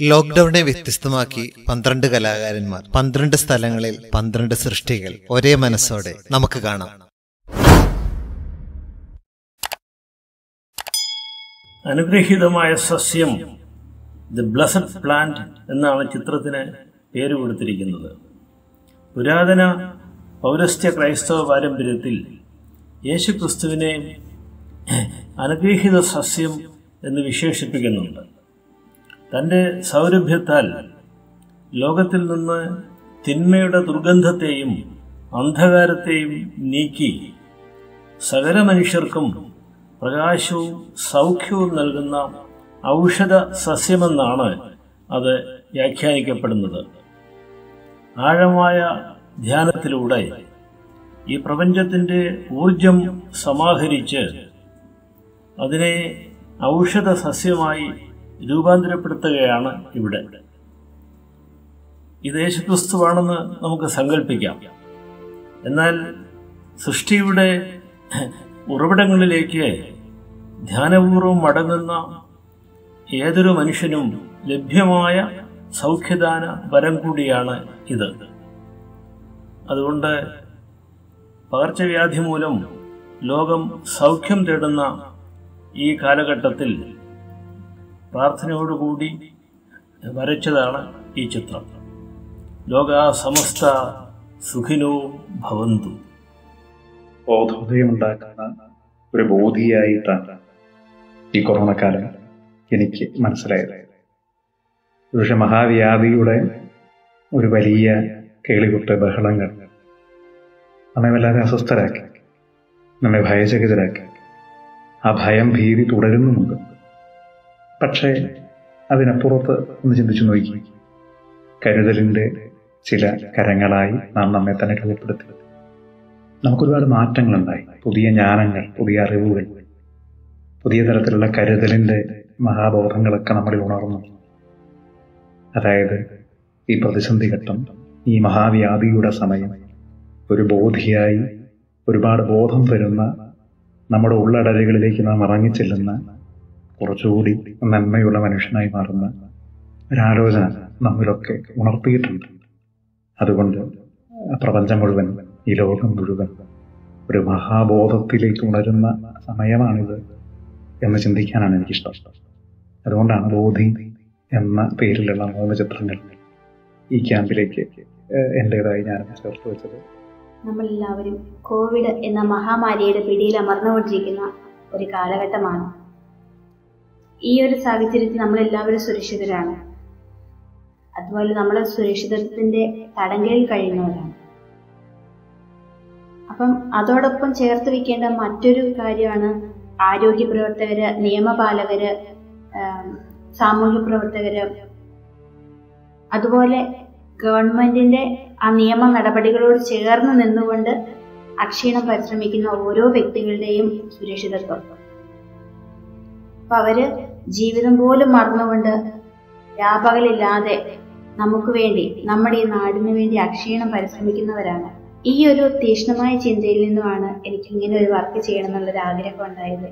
ലോക്ക്ഡൌണെ വ്യത്യസ്തമാക്കി പന്ത്രണ്ട് കലാകാരന്മാർ പന്ത്രണ്ട് സ്ഥലങ്ങളിൽ പന്ത്രണ്ട് സൃഷ്ടികൾ ഒരേ മനസ്സോടെ നമുക്ക് കാണാം. അനുഗ്രഹീതമായ സസ്യം ദി ബ്ലസഡ് പ്ലാന്റ് എന്നാണ് ചിത്രത്തിന് പേര് കൊടുത്തിരിക്കുന്നത്. പുരാതന പൗരസ്ത്യ ക്രൈസ്തവ പാരമ്പര്യത്തിൽ യേശുക്രിസ്തുവിനെ അനുഗ്രഹീത സസ്യം എന്ന് വിശേഷിപ്പിക്കുന്നുണ്ട്. തന്റെ സൗരഭ്യത്താൽ ലോകത്തിൽ നിന്ന് തിന്മയുടെ ദുർഗന്ധത്തെയും അന്ധകാരത്തെയും നീക്കി സകല മനുഷ്യർക്കും പ്രകാശവും സൗഖ്യവും നൽകുന്ന ഔഷധ സസ്യമെന്നാണ് അത് വ്യാഖ്യാനിക്കപ്പെടുന്നത്. ആഴമായ ധ്യാനത്തിലൂടെ ഈ പ്രപഞ്ചത്തിന്റെ ഊർജം സമാഹരിച്ച് അതിനെ ഔഷധ സസ്യമായി രൂപാന്തരപ്പെടുത്തുകയാണ് ഇവിടെ. ഇത് യേശുക്രിസ്തുവാണെന്ന് നമുക്ക് സങ്കല്പിക്കാം എന്നാൽ സൃഷ്ടിയുടെ ഉറവിടങ്ങളിലേക്ക് ധ്യാനപൂർവം മടങ്ങുന്ന ഏതൊരു മനുഷ്യനും ലഭ്യമായ സൗഖ്യദാന വരം കൂടിയാണ് ഇത്. അതുകൊണ്ട് പകർച്ചവ്യാധി മൂലം ലോകം സൗഖ്യം തേടുന്ന ഈ കാലഘട്ടത്തിൽ പ്രാർത്ഥനയോടുകൂടി വരച്ചതാണ് ഈ ചിത്രം. ലോക സമസ്ത സുഖിനോ ഭവന്തു. ബോധോദയമുണ്ടാക്കുന്ന ഒരു ബോധിയായിട്ടാണ് ഈ കൊറോണ കാലം എനിക്ക് മനസ്സിലായത്. പക്ഷെ മഹാവ്യാധിയുടെ ഒരു വലിയ കേളികുട്ട് ബഹളങ്ങൾ നമ്മെ വല്ലാതെ അസ്വസ്ഥരാക്കി നമ്മെ ഭയചകിതരാക്കി. ആ ഭയം ഭീതി തുടരുന്നുമുണ്ട്. പക്ഷേ അതിനപ്പുറത്ത് ഒന്ന് ചിന്തിച്ചു നോക്കി. കരുതലിന്റെ ചില കരങ്ങളായി നാം നമ്മെ തന്നെ രൂപപ്പെടുത്തി. നമുക്കൊരുപാട് മാറ്റങ്ങളുണ്ടായി. പുതിയ ജ്ഞാനങ്ങൾ പുതിയ അറിവുകൾ പുതിയ തരത്തിലുള്ള കരുതലിന്റെ മഹാബോധങ്ങളൊക്കെ നമ്മളിൽ ഉണർന്നു. അതായത് ഈ പ്രതിസന്ധി ഘട്ടം ഈ മഹാവ്യാധിയുടെ സമയം ഒരു ബോധിയായി ഒരുപാട് ബോധം തരുന്ന നമ്മുടെ ഉള്ളടലുകളിലേക്ക് നാം ഇറങ്ങിച്ചെല്ലുന്ന കുറച്ചുകൂടി നന്മയുള്ള മനുഷ്യനായി മാറുന്ന ഒരാലോചന നമ്മളൊക്കെ ഉണർത്തിയിട്ടുണ്ട്. അതുകൊണ്ട് പ്രപഞ്ചം മുഴുവൻ ഈ ലോകം മുഴുവൻ ഒരു മഹാബോധത്തിലേക്ക് ഉണരുന്ന സമയമാണിത് എന്ന് ചിന്തിക്കാനാണ് എനിക്കിഷ്ടം. അതുകൊണ്ടാണ് ബോധി എന്ന പേരിലുള്ള മൂന്ന് ചിത്രങ്ങൾ ഈ ക്യാമ്പിലേക്ക് എന്റെതായി ഞാൻ ചേർത്ത് വെച്ചത്. നമ്മളെല്ലാവരും കോവിഡ് എന്ന മഹാമാരിയുടെ പിടിയിൽ അമർന്നുകൊണ്ടിരിക്കുന്ന ഒരു കാലഘട്ടമാണ്. ഈ ഒരു സാഹചര്യത്തിൽ നമ്മൾ എല്ലാവരും സുരക്ഷിതരാണ്. അതുപോലെ നമ്മൾ സുരക്ഷിതത്വത്തിന്റെ തടങ്കലിൽ കഴിയുന്നവരാണ്. അപ്പം അതോടൊപ്പം ചേർത്ത് വെക്കേണ്ട മറ്റൊരു കാര്യമാണ് ആരോഗ്യ പ്രവർത്തകര് നിയമപാലകര് സാമൂഹ്യ പ്രവർത്തകര് അതുപോലെ ഗവൺമെന്റിന്റെ ആ നിയമ നടപടികളോട് ചേർന്ന് നിന്നുകൊണ്ട് അക്ഷീണം പരിശ്രമിക്കുന്ന ഓരോ വ്യക്തികളുടെയും സുരക്ഷിതത്വം. അപ്പൊ അവർ ജീവിതം പോലും മറന്നുകൊണ്ട് വ്യാപകലില്ലാതെ നമുക്ക് വേണ്ടി നമ്മുടെ ഈ നാടിനു വേണ്ടി അക്ഷീണം പരിശ്രമിക്കുന്നവരാണ്. ഈ ഒരു തീക്ഷ്ണമായ ചിന്തയിൽ നിന്നുമാണ് എനിക്ക് ഇങ്ങനെ ഒരു വർക്ക് ചെയ്യണം എന്നുള്ളൊരു ആഗ്രഹം ഉണ്ടായത്.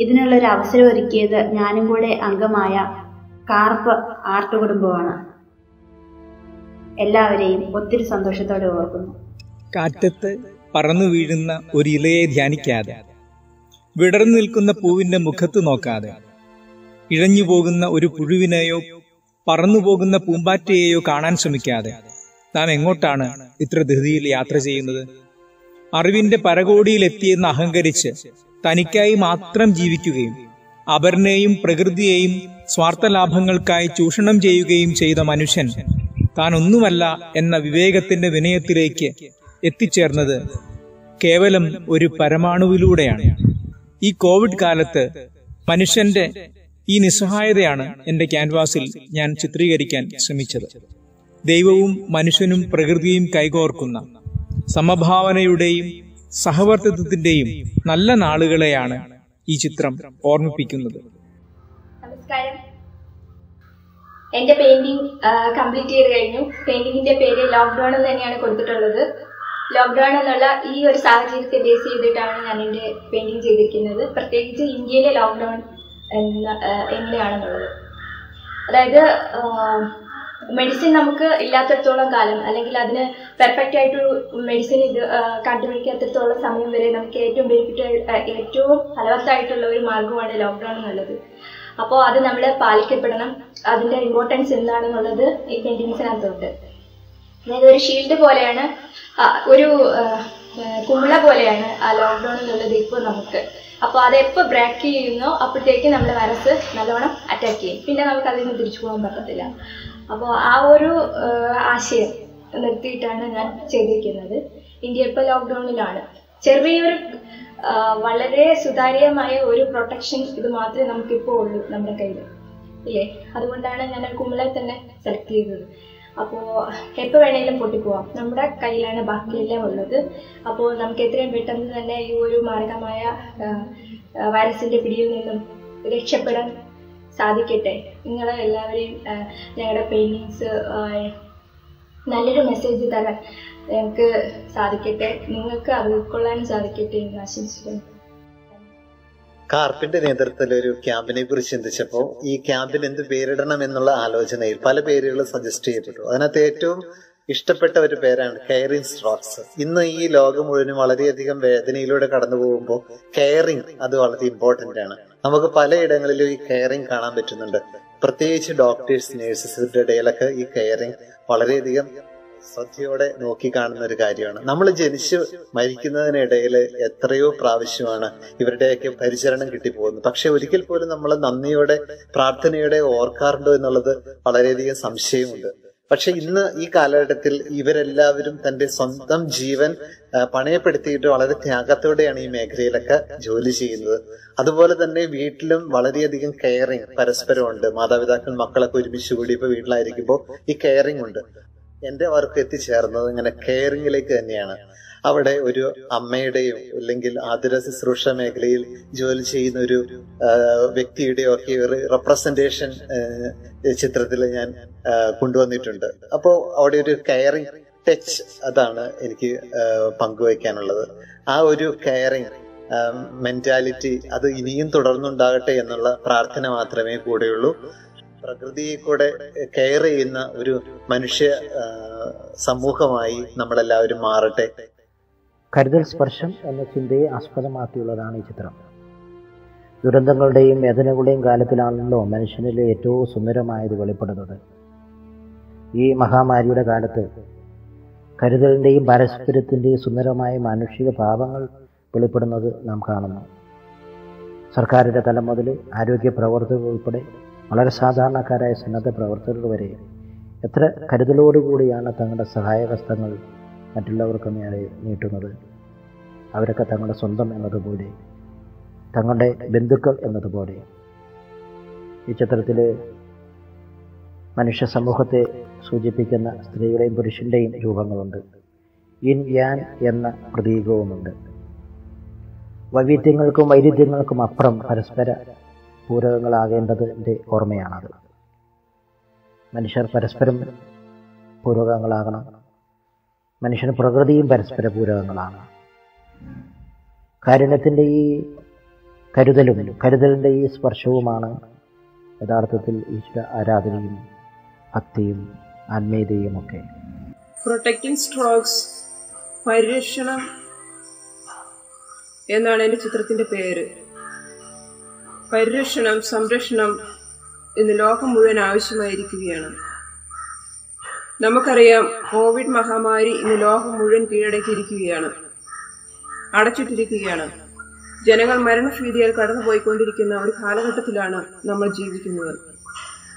ഇതിനുള്ള ഒരു അവസരം ഒരുക്കിയത് ഞാനും കൂടെ അംഗമായ കാർപ്പ് ആർട്ട് കുടുംബമാണ്. എല്ലാവരെയും ഒത്തിരി സന്തോഷത്തോടെ ഓർക്കുന്നു. കാറ്റത്ത് പറന്നു വീഴുന്ന ഒരു ഇലയെ ധ്യാനിക്കാതെ വിടർന്നു നിൽക്കുന്ന പൂവിന്റെ മുഖത്ത് നോക്കാതെ. ഇഴഞ്ഞു പോകുന്ന ഒരു പുഴുവിനെയോ പറന്നു പോകുന്ന പൂമ്പാറ്റയെയോ കാണാൻ ശ്രമിക്കാതെ നാം എങ്ങോട്ടാണ് ഇത്ര ധൃതിയിൽ യാത്ര ചെയ്യുന്നത്? അറിവിന്റെ പരകോടിയിൽ എത്തിയെന്ന് അഹങ്കരിച്ച് തനിക്കായി മാത്രം ജീവിക്കുകയും അപരനെയും പ്രകൃതിയെയും സ്വാർത്ഥ ലാഭങ്ങൾക്കായി ചൂഷണം ചെയ്യുകയും ചെയ്ത മനുഷ്യൻ താൻ ഒന്നുമല്ല എന്ന വിവേകത്തിന്റെ വിനയത്തിലേക്ക് എത്തിച്ചേർന്നത് കേവലം ഒരു പരമാണുവിലൂടെയാണ്. ഈ കോവിഡ് കാലത്ത് മനുഷ്യന്റെ ഈ നിസ്സഹായതയാണ് എന്റെ ക്യാൻവാസിൽ ഞാൻ ചിത്രീകരിക്കാൻ ശ്രമിച്ചത്. ദൈവവും മനുഷ്യനും പ്രകൃതിയും കൈകോർക്കുന്ന സമഭാവനയുടെയും സഹവർത്തിത്വത്തിന്റെയും നല്ല നാളുകളെയാണ് ഈ ചിത്രം ഓർമ്മിപ്പിക്കുന്നത്. നമസ്കാരം. എന്റെ പെയിന്റിംഗ് കംപ്ലീറ്റ് ചെയ്ത് കഴിഞ്ഞു. പെയിന്റിങ്ങിന്റെ പേര് ലോക്ക്ഡൌൺ തന്നെയാണ് കൊടുത്തിട്ടുള്ളത്. ലോക്ക്ഡൌൺ എന്നുള്ള ഈ ഒരു സാഹചര്യത്തെ ബേസ് ചെയ്തിട്ടാണ് ഞാൻ എന്റെ പെയിന്റിങ് ചെയ്തിരിക്കുന്നത്. പ്രത്യേകിച്ച് ഇന്ത്യയിലെ ലോക്ക്ഡൌൺ എങ്ങനെയാണെന്നുള്ളത്. അതായത് മെഡിസിൻ നമുക്ക് ഇല്ലാത്തടത്തോളം കാലം അല്ലെങ്കിൽ അതിന് പെർഫെക്റ്റ് ആയിട്ടൊരു മെഡിസിൻ ഇത് കണ്ടുപിടിക്കാത്തടത്തോളം സമയം വരെ നമുക്ക് ഏറ്റവും ബെനിഫിറ്റ് ഏറ്റവും ഫലവത്തായിട്ടുള്ള ഒരു മാർഗമാണ് ലോക്ക്ഡൗൺ എന്നുള്ളത്. അപ്പോൾ അത് നമ്മൾ പാലിക്കപ്പെടണം. അതിന്റെ ഇമ്പോർട്ടൻസ് എന്താണെന്നുള്ളത് ഈ പെയിന്റിങ്സിനകത്തുണ്ട് അതായത് ഒരു ഷീൽഡ് പോലെയാണ് ഒരു കുമിള പോലെയാണ് ആ ലോക്ക്ഡൗൺ എന്നുള്ളത് ഇപ്പോൾ നമുക്ക്. അപ്പോൾ അത് എപ്പോൾ ബ്രേക്ക് ചെയ്യുന്നോ അപ്പോഴത്തേക്ക് നമ്മുടെ വരസ് നല്ലോണം അറ്റാക്ക് ചെയ്യും. പിന്നെ നമുക്ക് അതിൽ നിന്ന് തിരിച്ചു പോകാൻ പറ്റത്തില്ല. അപ്പോൾ ആ ഒരു ആശയം നിർത്തിയിട്ടാണ് ഞാൻ ചെയ്തിരിക്കുന്നത് ഇന്ത്യ ഇപ്പോൾ ലോക്ക്ഡൗണിലാണ് ചെറിയൊരു വളരെ സുതാര്യമായ ഒരു പ്രൊട്ടക്ഷൻ ഇത് മാത്രമേ നമുക്കിപ്പോൾ ഉള്ളൂ നമ്മുടെ കയ്യിൽ ഇല്ലേ? അതുകൊണ്ടാണ് ഞാൻ കുമിളെ തന്നെ സെലക്ട് ചെയ്തത്. അപ്പോൾ എപ്പോൾ വേണേലും പൊട്ടിപ്പോവാം. നമ്മുടെ കയ്യിലാണ് ബാക്കിയെല്ലാം ഉള്ളത്. അപ്പോൾ നമുക്ക് എത്രയും പെട്ടെന്ന് തന്നെ ഈ ഒരു മാരകമായ വൈറസിന്റെ പിടിയിൽ നിന്നും രക്ഷപ്പെടാൻ സാധിക്കട്ടെ. നിങ്ങൾ എല്ലാവരെയും ഞങ്ങളുടെ പെയിന്റിങ്സ് നല്ലൊരു മെസ്സേജ് തരാൻ ഞങ്ങൾക്ക് സാധിക്കട്ടെ. നിങ്ങൾക്ക് അത് ഉൾക്കൊള്ളാനും സാധിക്കട്ടെ എന്ന് ആശംസിക്കുന്നു. കാർപ്പിന്റെ നേതൃത്വത്തിൽ ഒരു ക്യാമ്പിനെ കുറിച്ച് ചിന്തിച്ചപ്പോ ഈ ക്യാമ്പിന് എന്ത് പേരിടണം എന്നുള്ള ആലോചനയിൽ പല പേരുകൾ സജസ്റ്റ് ചെയ്യപ്പെട്ടു. അതിനകത്ത് ഏറ്റവും ഇഷ്ടപ്പെട്ട ഒരു പേരാണ് കെയറിംഗ് സ്ട്രോക്സ്. ഇന്ന് ഈ ലോകം മുഴുവനും വളരെയധികം വേദനയിലൂടെ കടന്നു പോകുമ്പോൾ കെയറിംഗ് അത് വളരെ ഇമ്പോർട്ടന്റ് ആണ്. നമുക്ക് പലയിടങ്ങളിലും ഈ കെയറിംഗ് കാണാൻ പറ്റുന്നുണ്ട്. പ്രത്യേകിച്ച് ഡോക്ടേഴ്സ് നേഴ്സസിന്റെ ഇടയിലൊക്കെ ഈ കെയറിംഗ് വളരെയധികം ശ്രദ്ധയോടെ നോക്കിക്കാണുന്ന ഒരു കാര്യമാണ്. നമ്മൾ ജനിച്ച് മരിക്കുന്നതിനിടയിൽ എത്രയോ പ്രാവശ്യമാണ് ഇവരുടെയൊക്കെ പരിചരണം കിട്ടിപ്പോകുന്നത്. പക്ഷെ ഒരിക്കൽ പോലും നമ്മൾ നന്ദിയോടെ പ്രാർത്ഥനയോടെ ഓർക്കാറുണ്ടോ എന്നുള്ളത് വളരെയധികം സംശയമുണ്ട്. പക്ഷെ ഇന്ന് ഈ കാലഘട്ടത്തിൽ ഇവരെല്ലാവരും തന്റെ സ്വന്തം ജീവൻ പണയപ്പെടുത്തിയിട്ട് വളരെ ത്യാഗത്തോടെയാണ് ഈ മേഖലയിലൊക്കെ ജോലി ചെയ്യുന്നത്. അതുപോലെ തന്നെ വീട്ടിലും വളരെയധികം കെയറിങ് പരസ്പരമുണ്ട്. മാതാപിതാക്കൾ മക്കളൊക്കെ ഒരുമിച്ച് കൂടി ഇപ്പൊ വീട്ടിലായിരിക്കുമ്പോൾ ഈ കെയറിങ് ഉണ്ട്. എന്റെ വർക്ക് എത്തിച്ചേർന്നത് ഇങ്ങനെ കെയറിങ്ങിലേക്ക് തന്നെയാണ്. അവിടെ ഒരു അമ്മയുടെയും അല്ലെങ്കിൽ ആതുര ശുശ്രൂഷ മേഖലയിൽ ജോലി ചെയ്യുന്ന ഒരു വ്യക്തിയുടെയോ ഒക്കെ ഒരു റെപ്രസെന്റേഷൻ ചിത്രത്തിൽ ഞാൻ കൊണ്ടുവന്നിട്ടുണ്ട്. അപ്പോൾ അവിടെ ഒരു കെയറിങ് ടച്ച് അതാണ് എനിക്ക് പങ്കുവയ്ക്കാനുള്ളത്. ആ ഒരു കെയറിങ് മെന്റാലിറ്റി അത് ഇനിയും തുടർന്നുണ്ടാകട്ടെ എന്നുള്ള പ്രാർത്ഥന മാത്രമേ കൂടെയുള്ളൂ. പ്രകൃതിയെ കൂടെ കെയർ ചെയ്യുന്ന ഒരു മനുഷ്യ സമൂഹമായി നമ്മളെല്ലാവരും മാറട്ടെ. കരുതൽ സ്പർശം എന്ന ചിന്തയെ ആസ്പദമാക്കിയുള്ളതാണ് ഈ ചിത്രം. ദുരന്തങ്ങളുടെയും വേദനകളുടെയും കാലത്തിലാണല്ലോ മനുഷ്യനിലെ ഏറ്റവും സുന്ദരമായത് വെളിപ്പെടുന്നത്. ഈ മഹാമാരിയുടെ കാലത്ത് കരുതലിന്റെയും പാരസ്പര്യത്തിന്റെയും സുന്ദരമായ മാനുഷിക ഭാവങ്ങൾ വെളിപ്പെടുന്നത് നാം കാണുന്നു. സർക്കാരിന്റെ തലം മുതൽ ആരോഗ്യ പ്രവർത്തകർ ഉൾപ്പെടെ വളരെ സാധാരണക്കാരായ സന്നദ്ധ പ്രവർത്തകർ വരെ എത്ര കരുതലോടുകൂടിയാണ് തങ്ങളുടെ സഹായഹസ്തങ്ങൾ മറ്റുള്ളവർക്ക് നേരെ നീട്ടുന്നത്. അവരൊക്കെ തങ്ങളുടെ സ്വന്തം എന്നതുപോലെ തങ്ങളുടെ ബന്ധുക്കൾ എന്നതുപോലെ. ഈ ചിത്രത്തിൽ മനുഷ്യ സമൂഹത്തെ സൂചിപ്പിക്കുന്ന സ്ത്രീയുടെയും പുരുഷന്റെയും രൂപങ്ങളുണ്ട്. ഇൻ യാൻ എന്ന പ്രതീകവുമുണ്ട്. വൈവിധ്യങ്ങൾക്കും വൈരുദ്ധ്യങ്ങൾക്കും അപ്പുറം പരസ്പര പൂരകങ്ങളാകേണ്ടതിന്റെ ഓർമ്മയാണത്. മനുഷ്യർ പരസ്പരം പൂരകങ്ങളാകണം. മനുഷ്യന് പ്രകൃതിയും പരസ്പര പൂരകങ്ങളാണ്. കാരുണ്യത്തിന്റെ ഈ കരുതലും കരുതലിന്റെ ഈ സ്പർശവുമാണ് യഥാർത്ഥത്തിൽ ഈശ്വര ആരാധനയും ഭക്തിയും ആത്മീയതയും ഒക്കെ. പ്രൊട്ടക്റ്റിംഗ് സ്ട്രോക്സ് പരിരക്ഷണം എന്നാണ് എന്റെ ചിത്രത്തിന്റെ പേര്. പരിരക്ഷണം സംരക്ഷണം ഇന്ന് ലോകം മുഴുവൻ ആവശ്യമായിരിക്കുകയാണ്. നമുക്കറിയാം കോവിഡ് മഹാമാരി ഇന്ന് ലോകം മുഴുവൻ കീഴടക്കിയിരിക്കുകയാണ് അടച്ചിട്ടിരിക്കുകയാണ്. ജനങ്ങൾ മരണഭീതിയാൽ കടന്നുപോയിക്കൊണ്ടിരിക്കുന്ന ഒരു കാലഘട്ടത്തിലാണ് നമ്മൾ ജീവിക്കുന്നത്.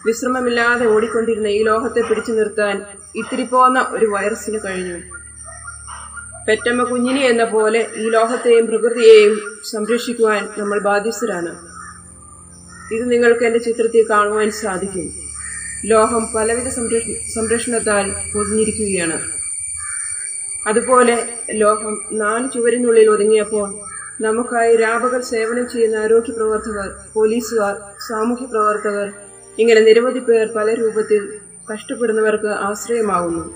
വിശ്രമമില്ലാതെ ഓടിക്കൊണ്ടിരുന്ന ഈ ലോകത്തെ പിടിച്ചു നിർത്താൻ ഇത്തിരി പോന്ന ഒരു വൈറസിന് കഴിഞ്ഞു. പെറ്റമ്മ കുഞ്ഞിനെ എന്ന പോലെ ഈ ലോകത്തെയും പ്രകൃതിയെയും സംരക്ഷിക്കുവാൻ നമ്മൾ ബാധ്യസ്ഥരാണ്. ഇത് നിങ്ങൾക്ക് എന്റെ ചിത്രത്തിൽ കാണുവാൻ സാധിക്കും. ലോഹം പലവിധ സംരക്ഷ- സംരക്ഷണത്താൽ പൊതിഞ്ഞിരിക്കുകയാണ്. അതുപോലെ ലോഹം നാല് ചുവരിനുള്ളിൽ ഒതുങ്ങിയപ്പോൾ നമുക്കായി രാപകൽ സേവനം ചെയ്യുന്ന ആരോഗ്യ പ്രവർത്തകർ പോലീസുകാർ സാമൂഹ്യ പ്രവർത്തകർ ഇങ്ങനെ നിരവധി പേർ പല രൂപത്തിൽ കഷ്ടപ്പെടുന്നവർക്ക് ആശ്രയമാവുന്നു.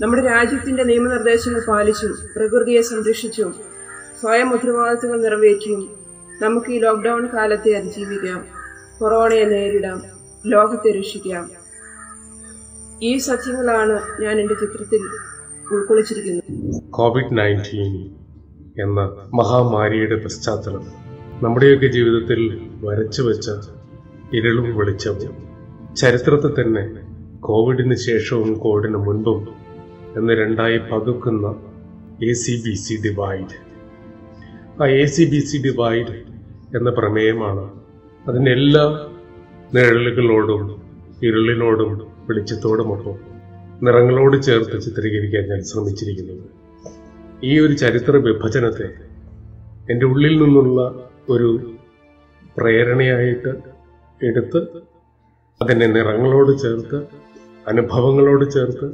നമ്മുടെ രാജ്യത്തിന്റെ നിയമനിർദ്ദേശങ്ങൾ പാലിച്ചും പ്രകൃതിയെ സംരക്ഷിച്ചും സ്വയം ഉത്തരവാദിത്തങ്ങൾ നിറവേറ്റിയും നമുക്ക് ഈ ലോക്ക്ഡൗൺ കാലത്തെ അതിജീവിക്കാം. കൊറോണയെ നേരിടാം. ലോകത്തെ രക്ഷിക്കാം. ഈ സത്യങ്ങളാണ് ഞാൻ എന്റെ ചിത്രത്തിൽ ഉൾക്കൊള്ളിച്ചിരിക്കുന്നത്. കോവിഡ് നയന്റീൻ എന്ന മഹാമാരിയുടെ പശ്ചാത്തലം നമ്മുടെയൊക്കെ ജീവിതത്തിൽ വരച്ചു വെച്ച ഇരുളും വെളിച്ചവും. ചരിത്രത്തെ തന്നെ കോവിഡിന് ശേഷവും കോവിഡിന് മുൻപും എന്ന് രണ്ടായി പകുക്കുന്ന A C B C divide ആ A C B C divide എന്ന പ്രമേയമാണ്. അതിന്റെ എല്ലാ നിഴലുകളോടും ഇരുളിനോടും വെളിച്ചത്തോടുമൊപ്പം നിറങ്ങളോട് ചേർത്ത് ചിത്രീകരിക്കാൻ ഞാൻ ശ്രമിച്ചിരിക്കുന്നത്. ഈ ഒരു ചരിത്ര വിഭജനത്തെ എന്റെ ഉള്ളിൽ നിന്നുള്ള ഒരു പ്രേരണയായിട്ട് എടുത്ത് അതിനെ നിറങ്ങളോട് ചേർത്ത് അനുഭവങ്ങളോട് ചേർത്ത്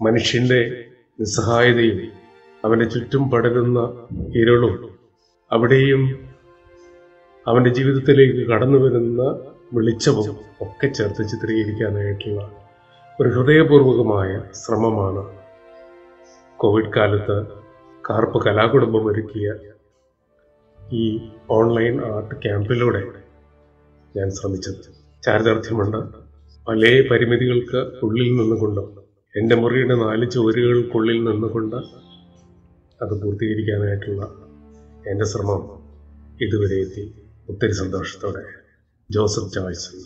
മനുഷ്യന്റെ നിസ്സഹായതയും അവന്റെ ചുറ്റും പടരുന്ന ഇരുളും അവിടെയും അവന്റെ ജീവിതത്തിലേക്ക് കടന്നു വരുന്ന വെളിച്ചവും ഒക്കെ ചേർത്ത് ചിത്രീകരിക്കാനായിട്ടുള്ള ഒരു ഹൃദയപൂർവകമായ ശ്രമമാണ്. കോവിഡ് കാലത്ത് കാർപ്പ് കലാകുടുംബം ഒരുക്കിയ ഈ ഓൺലൈൻ ആർട്ട് ക്യാമ്പിലൂടെ ഞാൻ ശ്രമിച്ചത്. ചാരിതാർത്ഥ്യമുണ്ട്. പല പരിമിതികൾക്ക് ഉള്ളിൽ നിന്നുകൊണ്ട് എന്റെ മുറിയുടെ നാല് ചുവരുകൾക്കുള്ളിൽ നിന്നുകൊണ്ട് അത് പൂർത്തീകരിക്കാനായിട്ടുള്ള എന്റെ ശ്രമം ഇതുവരെ എത്തി. ഒത്തിരി സന്തോഷത്തോടെ Joseph Joyson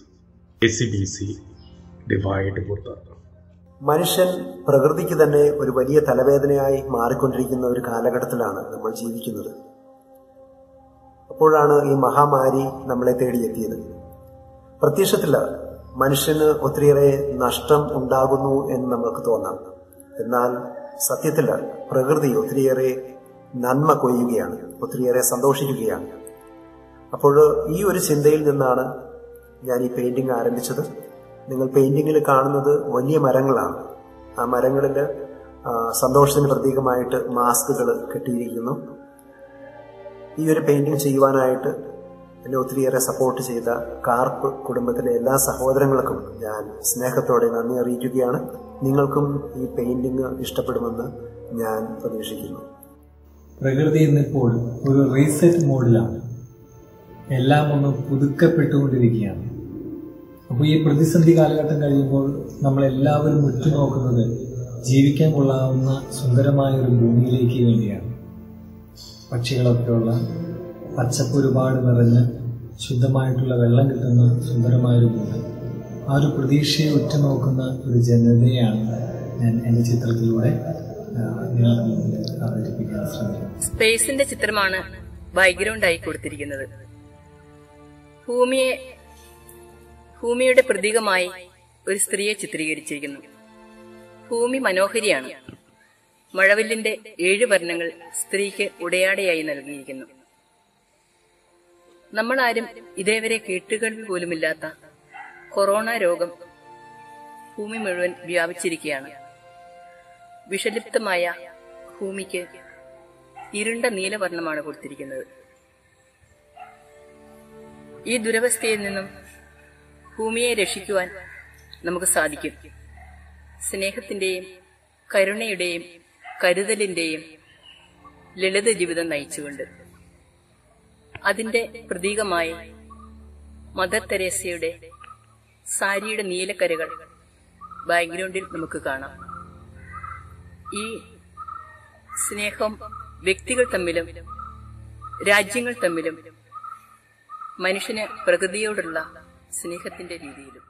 A C B C divide പുറത്താണ് മനുഷ്യൻ പ്രകൃതിക്ക് തന്നെ ഒരു വലിയ തലവേദനയായി മാറിക്കൊണ്ടിരിക്കുന്ന ഒരു കാലഘട്ടത്തിലാണ് നമ്മൾ ജീവിക്കുന്നത്. അപ്പോഴാണ് ഈ മഹാമാരി നമ്മളെ തേടിയെത്തിയത്. പ്രത്യക്ഷത്തില്ല മനുഷ്യന് ഒത്തിരിയേറെ നഷ്ടം ഉണ്ടാകുന്നു എന്ന് നമുക്ക് തോന്നാം. എന്നാൽ സത്യത്തിൽ പ്രകൃതി ഒത്തിരിയേറെ നന്മ കൊയ്യുകയാണ് ഒത്തിരിയേറെ സന്തോഷിക്കുകയാണ്. അപ്പോൾ ഈ ഒരു ചിന്തയിൽ നിന്നാണ് ഞാൻ ഈ പെയിന്റിംഗ് ആരംഭിച്ചത്. നിങ്ങൾ പെയിന്റിങ്ങിൽ കാണുന്നത് വലിയ മരങ്ങളാണ്. ആ മരങ്ങളിൽ സന്തോഷത്തിന് പ്രതീകമായിട്ട് മാസ്കുകൾ കെട്ടിയിരിക്കുന്നു. ഈ ഒരു പെയിന്റിംഗ് ചെയ്യുവാനായിട്ട് എന്നെ ഒത്തിരിയേറെ സപ്പോർട്ട് ചെയ്ത കാർപ്പ് കുടുംബത്തിലെ എല്ലാ സഹോദരങ്ങൾക്കും ഞാൻ സ്നേഹത്തോടെ നന്ദി അറിയിക്കുകയാണ്. നിങ്ങൾക്കും ഈ പെയിന്റിംഗ് ഇഷ്ടപ്പെടുമെന്ന് ഞാൻ പ്രതീക്ഷിക്കുന്നു. പ്രകൃതി ഇന്നിപ്പോൾ ഒരു റീസെറ്റ് മോഡിലാണ് എല്ലാം ഒന്ന് പുതുക്കപ്പെട്ടുകൊണ്ടിരിക്കുകയാണ്. അപ്പോൾ ഈ പ്രതിസന്ധി കാലഘട്ടം കഴിയുമ്പോൾ നമ്മളെല്ലാവരും ഉറ്റുനോക്കുന്നത് ജീവിക്കാൻ കൊള്ളാവുന്ന സുന്ദരമായ ഒരു ഭൂമിയിലേക്ക് വേണ്ടിയാണ്. പക്ഷികളൊക്കെ ഉള്ള പച്ചപ്പ് ഒരുപാട് നിറഞ്ഞ് ശുദ്ധമായിട്ടുള്ള വെള്ളം കിട്ടുന്ന സുന്ദരമായൊരു ഭൂമി. ആ ഒരു പ്രതീക്ഷയെ ഉറ്റുനോക്കുന്ന ഒരു ജനതയാണ് ഞാൻ എന്റെ ചിത്രത്തിലൂടെ അവതരിപ്പിക്കാൻ ശ്രമിക്കുന്നത്. സ്പേസിന്റെ ചിത്രമാണ് ബാക്ക്ഗ്രൗണ്ടായി കൊടുത്തിരിക്കുന്നത്. ഭൂമിയെ ഭൂമിയുടെ പ്രതീകമായി ഒരു സ്ത്രീയെ ചിത്രീകരിച്ചിരിക്കുന്നു. ഭൂമി മനോഹരിയാണ്. മഴവില്ലിന്റെ ഏഴ് വർണങ്ങൾ സ്ത്രീക്ക് ഉടയാടയായി നൽകിയിരിക്കുന്നു. നമ്മൾ ആരും ഇതേവരെ കേട്ടുകേൾവി പോലുമില്ലാത്ത കൊറോണ രോഗം ഭൂമി മുഴുവൻ വ്യാപിച്ചിരിക്കുകയാണ്. വിഷലിപ്തമായ ഭൂമിക്ക് ഇരുണ്ട നീലവർണമാണ് കൊടുത്തിരിക്കുന്നത്. ഈ ദുരവസ്ഥയിൽ നിന്നും ഭൂമിയെ രക്ഷിക്കുവാൻ നമുക്ക് സാധിക്കും. സ്നേഹത്തിന്റെയും കരുണയുടെയും കരുതലിന്റെയും ലളിത ജീവിതം നയിച്ചുകൊണ്ട്. അതിന്റെ പ്രതീകമായി മദർ തെരേസയുടെ സാരിയുടെ നീലക്കരകൾ ബാക്ക്ഗ്രൗണ്ടിൽ നമുക്ക് കാണാം. ഈ സ്നേഹം വ്യക്തികൾ തമ്മിലും രാജ്യങ്ങൾ തമ്മിലും മനുഷ്യന് പ്രകൃതിയോടുള്ള സ്നേഹത്തിന്റെ രീതിയിലും.